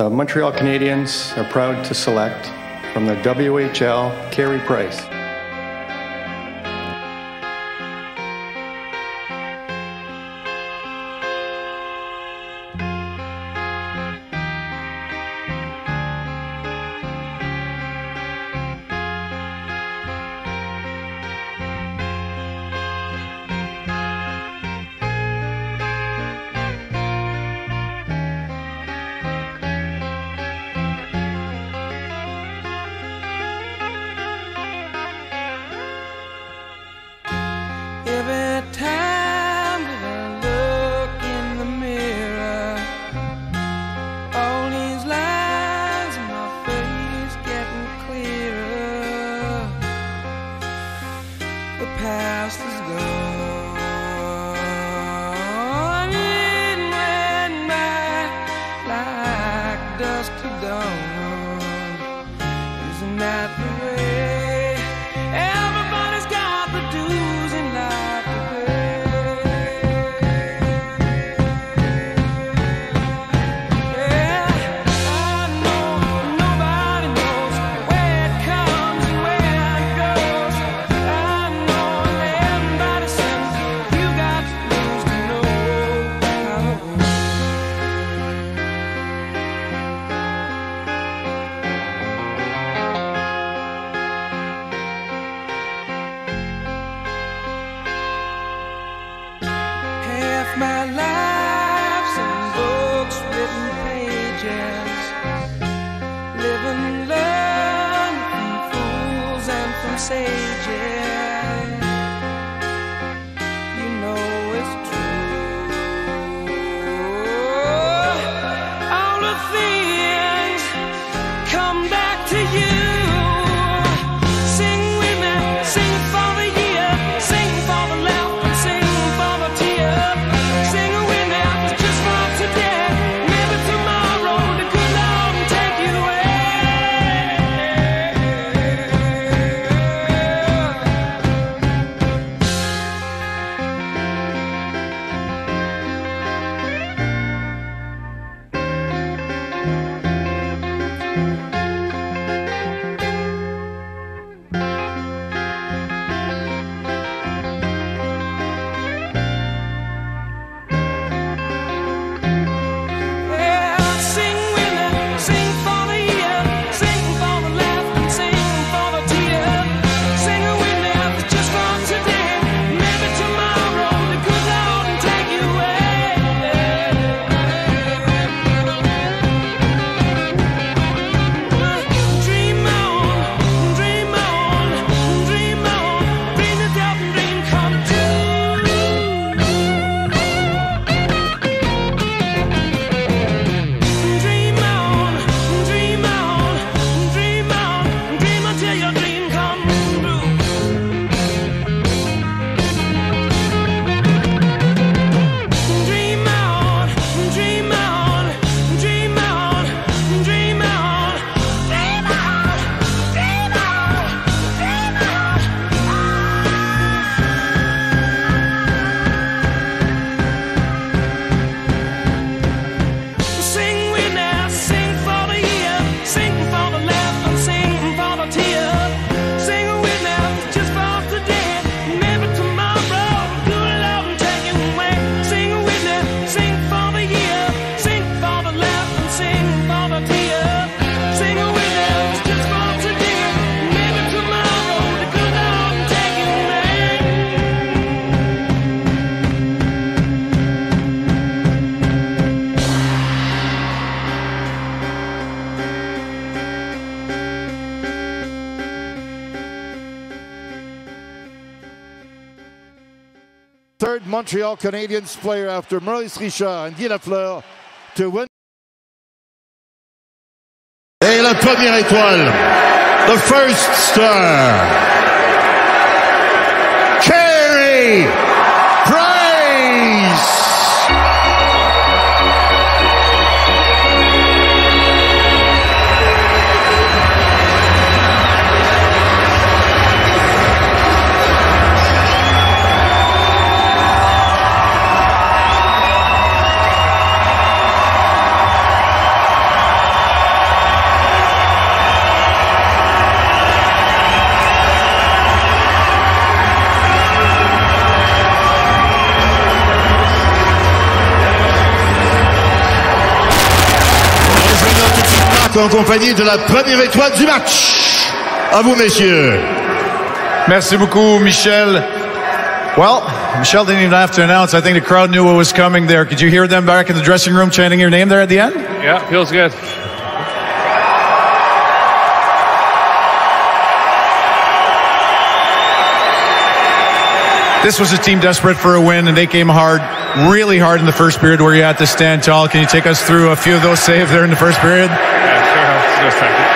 the Montreal Canadiens are proud to select from the WHL Carey Price. say. Montreal Canadiens player after Maurice Richard and Guy Lafleur to win. Et la première étoile, the first star, Carey Price. Repartent en compagnie de la première étoile du match. À vous, messieurs. Merci beaucoup, Michel. Well, Michel didn't even have to announce. I think the crowd knew what was coming there. Could you hear them back in the dressing room chanting your name there at the end? Yeah, feels good. This was a team desperate for a win, and they came hard, really hard in the first period where you had to stand tall. Can you take us through a few of those saves there in the first period? Sure. Let's go,